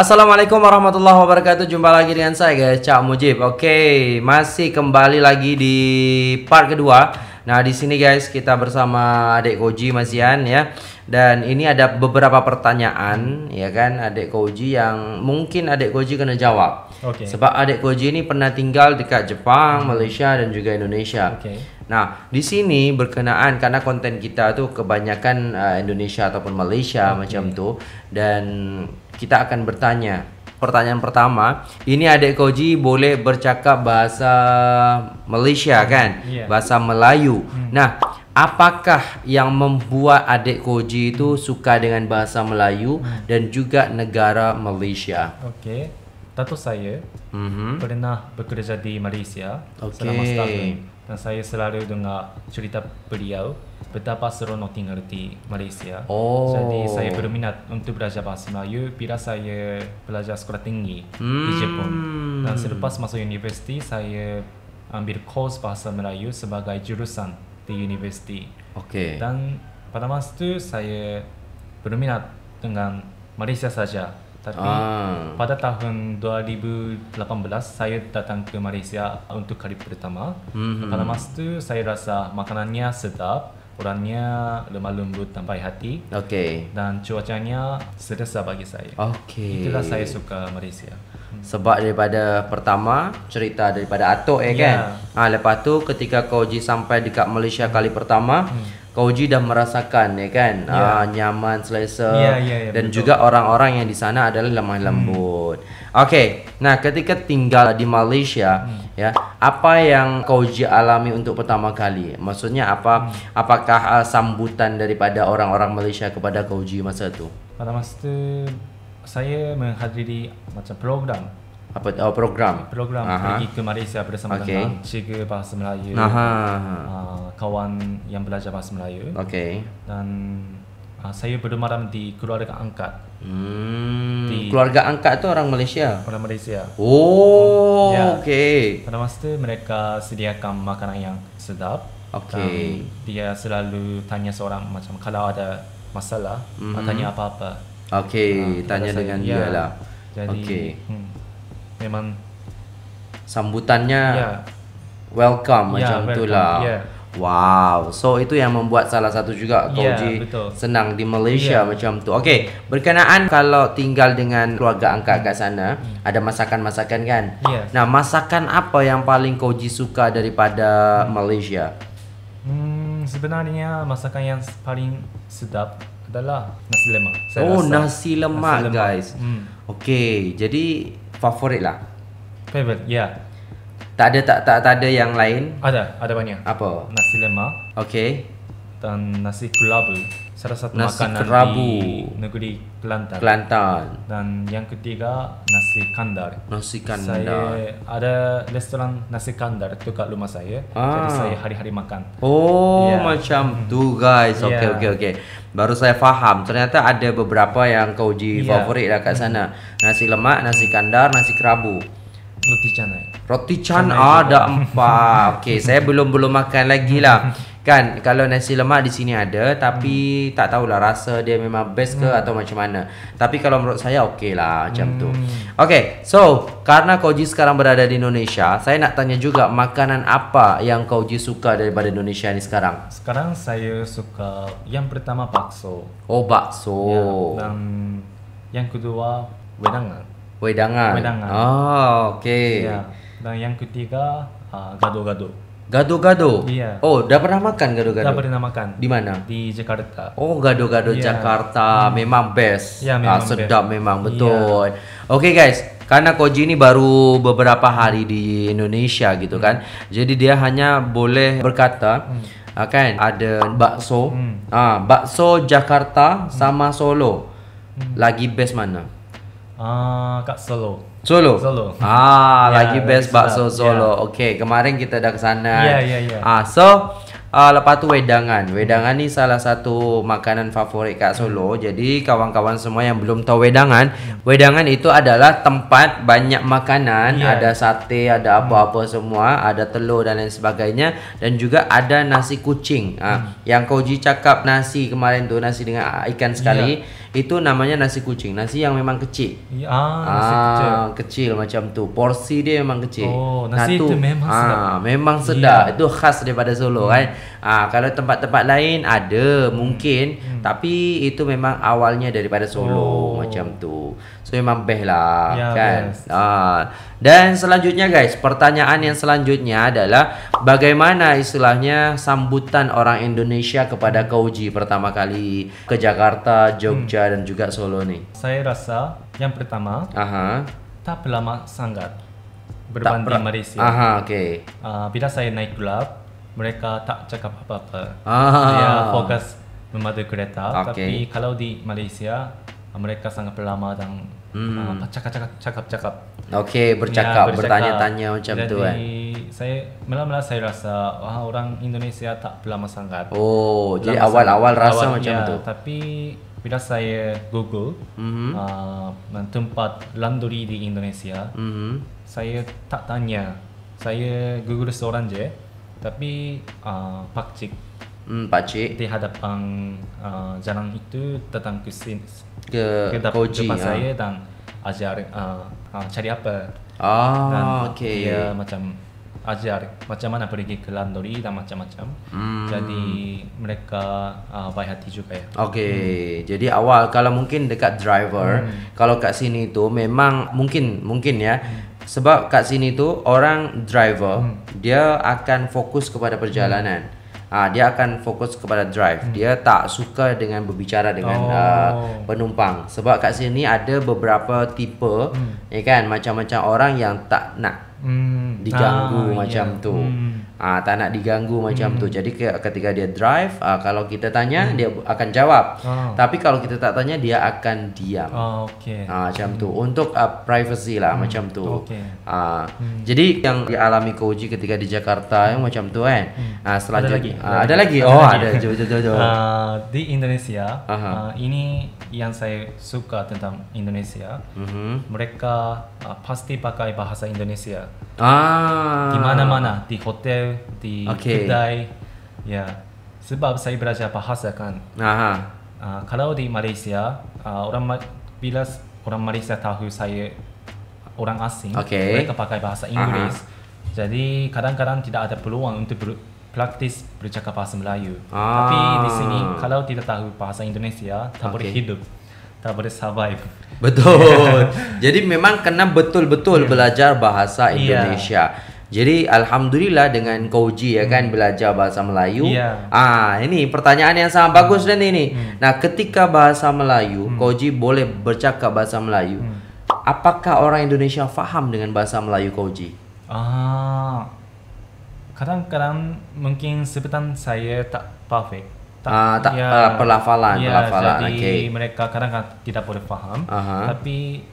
Assalamualaikum warahmatullahi wabarakatuh. Jumpa lagi dengan saya guys, Cak Mujib. Okey, masih kembali lagi di part kedua. Nah, di sini guys kita bersama Adik Koji Masian ya. Dan ini ada beberapa pertanyaan ya kan Adik Koji yang mungkin Adik Koji kena jawab. Okey. Sebab Adik Koji ini pernah tinggal dekat Jepang, Malaysia dan juga Indonesia. Okey. Nah, di sini berkenaan karena konten kita tu kebanyakan uh, Indonesia ataupun Malaysia okay. macam tu dan kita akan bertanya. Pertanyaan pertama, ini adik Koji boleh bercakap bahasa Malaysia kan? Yeah. Bahasa Melayu. Hmm. Nah, apakah yang membuat adik Koji itu suka dengan bahasa Melayu hmm. dan juga negara Malaysia? Okey. Datuk saya Mhm. pernah bekerja di Malaysia Okey. selama setahun dan saya selalu dengar cerita beliau betapa seronok tinggal di Malaysia. Oh. Jadi saya berminat untuk belajar bahasa Melayu bila saya belajar sekolah tinggi di Hmm. Jepun. Dan selepas masuk universiti saya ambil kos bahasa Melayu sebagai jurusan di universiti. Okey. Dan pada masa itu saya berminat dengan Malaysia saja. Tapi Ah. pada tahun 2018 saya datang ke Malaysia untuk kali pertama. Mhm. Pada masa itu saya rasa makanannya sedap, orangnya lemah lembut dan baik hati Okey. dan cuacanya selesa bagi saya. Okey. Itulah saya suka Malaysia. Sebab daripada pertama cerita daripada Atok eh Ya. kan. Ha lepas tu ketika Koji sampai dekat Malaysia kali pertama, Hmm. Koji dah merasakan ya kan. Ya. Ah nyaman, selesa Ya, ya, ya, dan betul. juga orang-orang yang di sana adalah lemah lembut. Okey. Nah, ketika tinggal di Malaysia Hmm. Ya, apa yang Koji alami untuk pertama kali? Maksudnya apa Hmm. apakah uh, sambutan daripada orang-orang Malaysia kepada Koji masa tu? Pada masa itu saya menghadiri macam program Apa oh, program? program Aha. pergi ke Malaysia bersama Okey. dengan cikgu bahasa Melayu. Aha. uh, kawan yang belajar bahasa Melayu Okey. dan uh, saya bermalam di keluarga angkat Hmm, Di- keluarga angkat tu orang Malaysia. orang Malaysia. Oh, Ya. okey. Pada masa itu mereka sediakan makanan yang sedap. Okey. Dia selalu tanya seorang macam kalau ada masalah, Mhm. mm tanya apa-apa. Okey, Ah, tanya dengan saya. dia Ya. lah. Jadi Okey. hmm, memang Sambutannya ya welcome Ya, macam tu welcome, lah. ya. Wow, so itu yang membuat salah satu juga Ya, Koji betul. senang di Malaysia Ya. macam tu. Okey, berkenaan kalau tinggal dengan keluarga angkat kat sana, ada masakan-masakan kan? Ya. Nah, masakan apa yang paling Koji suka daripada Malaysia? Hmm, sebenarnya masakan yang paling sedap adalah nasi lemak. Saya oh, rasa. nasi lemak, Nasi lemak. guys. Hmm. Okey, jadi favorit lah. Favorite, ya. Tak ada tak tak, tak ada yang lain. Ada, ada banyak. Apa? Nasi lemak Okey. dan nasi kerabu. Salah satu Nasi makanan kerabu. di negeri Kelantan. Kelantan. Dan yang ketiga nasi kandar. Nasi kandar. Saya ada restoran nasi kandar dekat rumah saya. Ah. Jadi saya hari-hari makan. Oh, Ya. macam tu guys. Okey Ya. okey okey. Baru saya faham. Ternyata ada beberapa yang kau ji Ya. favorit lah kat sana. Nasi lemak, nasi kandar, nasi kerabu. Roti canai. Roti can Canai ada empat. Okey, saya belum belum makan lagi lah. Kan kalau nasi lemak di sini ada tapi tak tahulah rasa dia memang best ke atau macam mana. Tapi kalau menurut saya okey lah macam tu. Okey, so karena Koji sekarang berada di Indonesia, saya nak tanya juga makanan apa yang Koji suka daripada Indonesia ni sekarang? Sekarang saya suka yang pertama bakso. Oh, bakso. Ya, dan yang kedua wedangan. Wedangan. Wedangan. Oh, okey. Ya. Dan yang ketiga uh, gado-gado. Gado-gado. Iya. Oh, dah pernah makan gado-gado? Dah pernah makan Di mana? di Jakarta. Oh, gado-gado Ya. Jakarta memang best. Ya, ah, memang sedap best. memang betul. Okay guys, karena Koji ini baru beberapa hari di Indonesia gitu kan. Jadi dia hanya boleh berkata ah, kan ada bakso. Hmm. Ah, bakso Jakarta sama Solo. Lagi best mana? Ah, kat Solo. Solo. Solo. Ah, Ya, lagi best bakso. Solo. Okey, kemarin kita dah ke sana. Ya, ya, ya. Ah, so Uh, lepas tu wedangan. Wedangan ni salah satu makanan favorit kat Solo. Jadi kawan-kawan semua yang belum tahu wedangan, wedangan itu adalah tempat banyak makanan, Yeah. ada sate, ada apa-apa semua, ada telur dan lain sebagainya dan juga ada nasi kucing. Ah, yang Koji cakap nasi kemarin tu nasi dengan ah, ikan sekali, itu namanya nasi kucing. Nasi yang memang kecil. Ya, Ah, nasi kecil. Ah, kecil macam tu. Porsi dia memang kecil. Oh, nasi tu- itu memang ah, sedap. memang sedap. Ya. Itu khas daripada Solo kan. Ah, kalau tempat-tempat lain ada mungkin tapi itu memang awalnya daripada Solo Oh. macam tu. So memang best lah Ya, kan. Ah, dan selanjutnya guys, pertanyaan yang selanjutnya adalah bagaimana istilahnya sambutan orang Indonesia kepada Kauji pertama kali ke Jakarta, Jogja dan juga Solo ni. Saya rasa yang pertama Aha. tak lama sangat berbanding pra- Malaysia. Aha, okey. Ah, bila saya naik Grab, mereka tak cakap apa-apa. Ah. Dia fokus memadu kereta. Okey. Tapi kalau di Malaysia, mereka sangat berlama dan Hmm. ah, cakap-cakap, cakap-cakap. Okey, bercakap, bertanya-tanya macam Jadi, tu kan. saya mula-mula saya rasa wah, orang Indonesia tak berlama sangat. Oh, jadi Lama awal-awal rasa Awal, macam ya, tu. Tapi bila saya Google Mhm. ah, tempat laundry di Indonesia, Mhm. saya tak tanya. Saya Google seorang je. Tapi uh, Pak Cik Hmm, pak cik di hadapan uh, jalan itu datang ke sini ke dap- Koji. depan ah. saya dan ajar uh, uh, cari apa dan Ah, okey. dia macam ajar macam mana pergi ke laundry dan macam-macam. Hmm. Jadi mereka uh, baik hati juga ya. Okey, jadi awal kalau mungkin dekat driver, Hmm. kalau kat sini tu memang mungkin mungkin ya. Sebab kat sini tu orang driver Hmm. dia akan fokus kepada perjalanan. Ah, dia akan fokus kepada drive. Dia tak suka dengan berbicara dengan Hmm. Oh. uh, penumpang. Sebab kat sini ada beberapa tipe Hmm. ya kan macam-macam orang yang tak nak Hmm. diganggu Ah, macam ya. tu. Hmm. Ah tak nak diganggu macam tu. Jadi ke, ketika dia drive, ah, kalau kita tanya dia akan jawab. Ah. Tapi kalau kita tak tanya dia akan diam. Oh, okey. Ah macam tu. Untuk uh, privacy lah macam tu. Okey. Ah jadi yang dialami Koji ketika di Jakarta yang macam tu kan. Ah selanjutnya lagi, ah, ada ada lagi. Oh Ada ada. Jom jom jom. Uh, di Indonesia, Aha. uh, ini yang saya suka tentang Indonesia. Mhm. Mereka uh, pasti pakai bahasa Indonesia. Ah. Di mana-mana, di hotel, di Okey. kedai. Ya, sebab saya belajar bahasa kan. Aha. Uh, kalau di Malaysia, uh, orang Ma- bila orang Malaysia tahu saya orang asing, Okey. mereka pakai bahasa Inggeris. Jadi kadang-kadang tidak ada peluang untuk ber- praktis bercakap bahasa Melayu. Ah. Tapi di sini kalau tidak tahu bahasa Indonesia, tak boleh Okey. hidup, tak boleh survive. Betul. Jadi memang kena betul-betul belajar bahasa Iya. Indonesia. Jadi alhamdulillah dengan Koji ya kan belajar bahasa Melayu. Iya. Ah, ini pertanyaan yang sangat bagus dan ini. Nah, ketika bahasa Melayu, Koji boleh bercakap bahasa Melayu. Apakah orang Indonesia faham dengan bahasa Melayu Koji? Ah, kadang-kadang mungkin sebutan saya tak perfect. Ah, tak, ah, perlafalan, ya, perlafalan, Jadi okey. mereka kadang-kadang tidak boleh faham. Aha. Tapi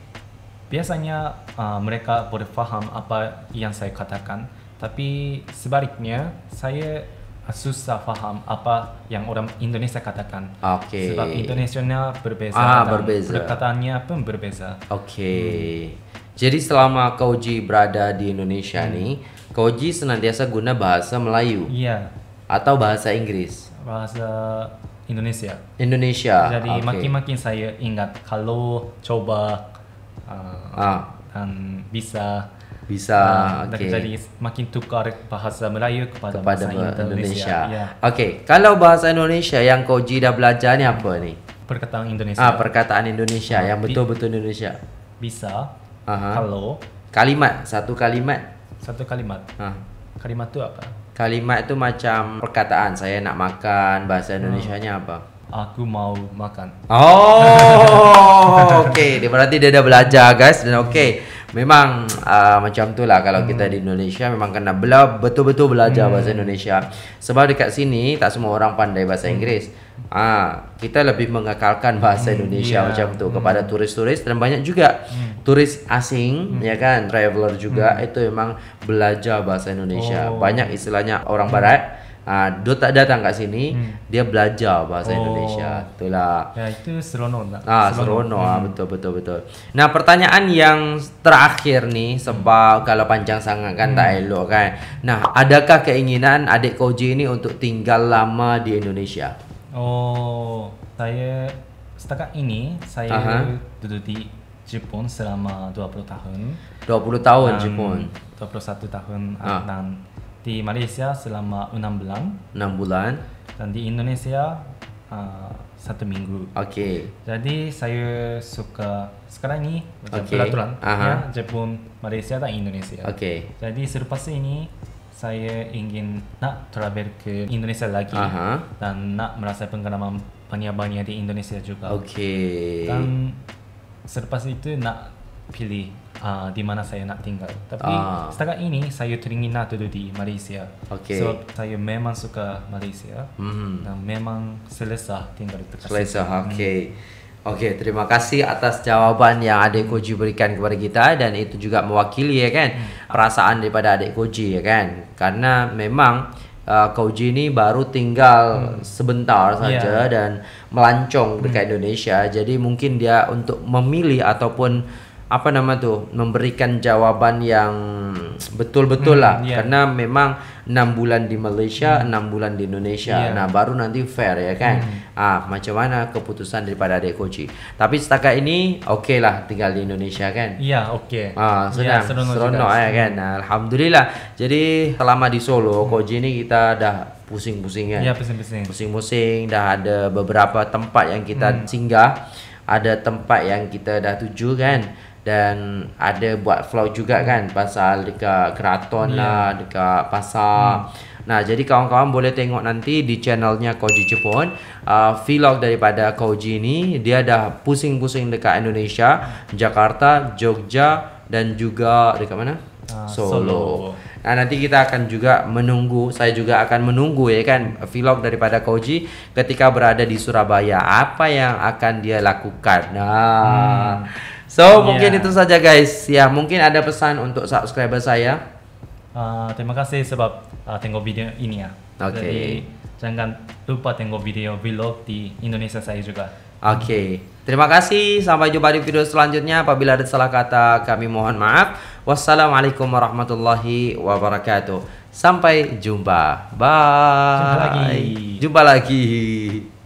biasanya ah, mereka boleh faham apa yang saya katakan. Tapi sebaliknya saya ah, susah faham apa yang orang Indonesia katakan. Okey. Sebab Indonesia berbeza Ah, dan berbeza. perkataannya pun berbeza. Okey. Jadi selama Koji berada di Indonesia ni, Koji senantiasa guna bahasa Melayu Iya, atau bahasa Inggris. Bahasa Indonesia. Indonesia. Jadi Okey. makin-makin saya ingat kalau coba uh, Ah. dan bisa bisa uh, dan okey jadi makin tukar bahasa Melayu kepada, kepada bahasa Indonesia. Indonesia. Ya. Okey, kalau bahasa Indonesia yang Koji dah belajar ni apa ni? Perkataan Indonesia Ah, perkataan Indonesia Ah, yang betul-betul Indonesia. bisa Aha. kalau Kalimat, satu kalimat. satu kalimat. Ha. Kalimat itu apa? Kalimat tu macam perkataan saya nak makan, bahasa Indonesianya apa? Aku mau makan. Oh, okey. Dia berarti dia dah belajar guys dan okey. Memang uh, macam tu lah kalau kita di Indonesia memang kena bela betul-betul belajar bahasa Indonesia. Sebab dekat sini tak semua orang pandai bahasa Inggeris. Ah, kita lebih mengekalkan bahasa Indonesia iya. macam tu kepada turis-turis dan banyak juga turis asing ya kan, traveler juga itu memang belajar bahasa Indonesia. Oh. Banyak istilahnya orang barat Ah, dia tak datang kat sini, Hmm. dia belajar bahasa Oh. Indonesia. Itulah. Ya itu seronok tak? Ah, seronok ah, betul betul betul. Nah, pertanyaan yang terakhir nih sebab kalau panjang sangat kan tak elok kan. Nah, adakah keinginan adik Koji ini untuk tinggal lama di Indonesia? Oh, saya setakat ini saya Aha. duduk di Jepun selama 20 tahun. 20 tahun Jepun. 21 tahun Ah. dan di Malaysia selama 6 bulan 6 bulan. dan di Indonesia uh, satu minggu. Okey. Jadi saya suka sekarang ni macam Okey. peraturan Aha. ya Jepun, Malaysia dan Indonesia. Okey. Jadi selepas ini saya ingin nak travel ke Indonesia lagi Aha. dan nak merasa pengalaman banyak-banyak di Indonesia juga. Okey. Dan selepas itu nak pilih uh, di mana saya nak tinggal. Tapi Ah. setakat ini saya teringin nak duduk di Malaysia. Okey. Sebab saya memang suka Malaysia Hmm. dan memang selesa tinggal di dekat Selesa. situ. Okey. Okey, terima kasih atas jawaban yang adik Koji berikan kepada kita dan itu juga mewakili ya kan perasaan daripada adik Koji ya kan. Karena memang uh, Koji ni baru tinggal sebentar saja Ya. dan melancong dekat Indonesia. Jadi mungkin dia untuk memilih ataupun apa nama tu memberikan jawaban yang betul-betul Hmm, lah ya. karena memang 6 bulan di Malaysia, 6 bulan di Indonesia. Ya. Nah, baru nanti fair ya kan. Ah, macam mana keputusan daripada adik Koji. Tapi setakat ini okey lah tinggal di Indonesia kan. Ya, okey. Ah, Ya, senang, seronok seronok, juga. ya kan. Nah, Alhamdulillah. Jadi selama di Solo, Koji ni kita dah pusing-pusing kan. Ya, pusing-pusing. Pusing-pusing dah ada beberapa tempat yang kita singgah. Ada tempat yang kita dah tuju kan. Dan ada buat vlog juga kan pasal dekat keraton Ya. lah, dekat pasar. Nah, jadi kawan-kawan boleh tengok nanti di channelnya Koji Jepun uh, vlog daripada Koji ni dia dah pusing-pusing dekat Indonesia, Jakarta, Jogja dan juga dekat mana? Ah, Solo. Solo. Nah, nanti kita akan juga menunggu, saya juga akan menunggu ya kan vlog daripada Koji ketika berada di Surabaya. Apa yang akan dia lakukan? Nah. So, mungkin Ya. itu saja guys. Ya, mungkin ada pesan untuk subscriber saya. Ah, terima kasih sebab ah, tengok video ini ya. Okey. Jadi jangan lupa tengok video vlog di Indonesia saya juga. Oke, terima kasih. Sampai jumpa di video selanjutnya. Apabila ada salah kata, kami mohon maaf. Wassalamualaikum warahmatullahi wabarakatuh. Sampai jumpa. Bye. Jumpa lagi. Jumpa lagi.